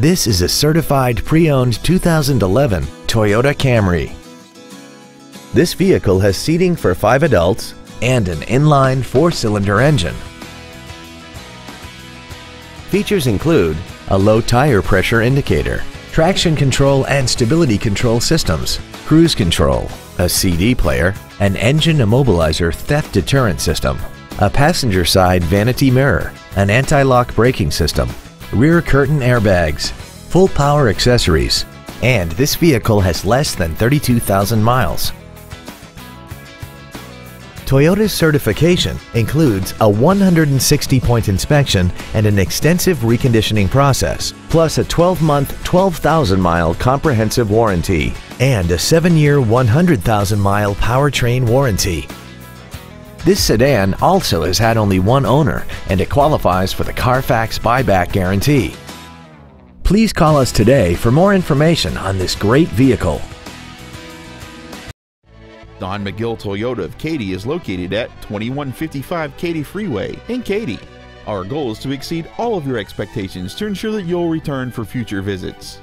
This is a certified pre-owned 2011 Toyota Camry. This vehicle has seating for five adults and an inline four-cylinder engine. Features include a low tire pressure indicator, traction control and stability control systems, cruise control, a CD player, an engine immobilizer theft deterrent system, a passenger side vanity mirror, an anti-lock braking system, rear curtain airbags, full power accessories, and this vehicle has less than 32,000 miles. Toyota's certification includes a 160-point inspection and an extensive reconditioning process, plus a 12-month, 12,000-mile comprehensive warranty and a 7-year, 100,000-mile powertrain warranty. This sedan also has had only one owner and it qualifies for the Carfax buyback guarantee. Please call us today for more information on this great vehicle. Don McGill Toyota of Katy is located at 2155 Katy Freeway in Katy. Our goal is to exceed all of your expectations to ensure that you'll return for future visits.